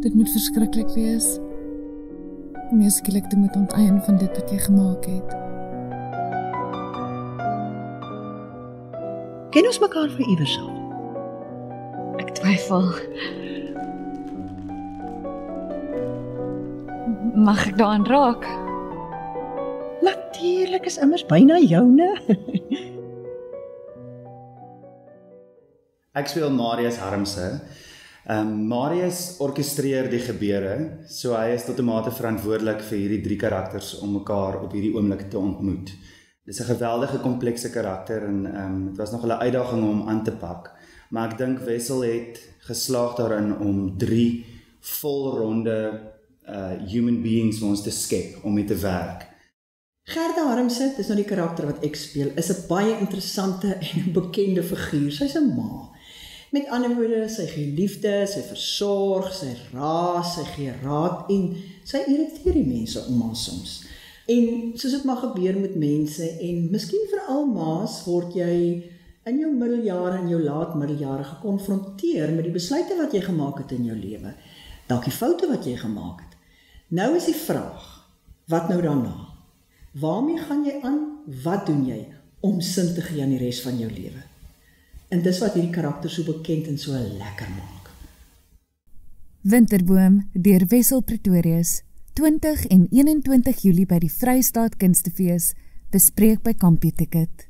Dit moet verskriklik wees. Om jou skielik te moet onteien van dit wat jy gemaak het. Ken ons mekaar van iewers af? Ek twyfel. Mag ek daaraan raak? Natuurlik is immers byna joune. Ek speel Marius Harmse. Ehm um, Marius orkestreer die gebeure, so hy is tot 'n mate verantwoordelik vir hierdie drie karakters om mekaar op hierdie oomblik te ontmoet. Dis 'n geweldige komplekse karakter en ehm um, dit was nog 'n uitdaging om aan te pak. Maar ek dink Wessel het geslaag daarin om drie volronde uh human beings vir ons te skep om mee te werk. Gerda Harmse, dis nou die karakter wat ek speel, is 'n baie interessante en bekende figuur. Sy's 'n ma. Met ander woorde, sy gee liefde, sy versorg, sy raas, sy gee raad en sy irriteer die mense om haar soms. En soos dit maar gebeur met mense en miskien veral ma's word jy in jou middeljare en jou laat middeljare gekonfronteer met die besluite wat jy gemaak het in jou lewe. Dalk die foute wat jy gemaak het. Nou is die vraag, wat nou daarna? Waarmee gaan jy aan? Wat doen jy om sin te gee aan die res van jou lewe? En dis wat hierdie karakter so bekend en so lekker maak. Winterboom deur Wessel Pretorius 20 en 21 Julie by die Vrystaat Kunstefees bespreek by Computerkit.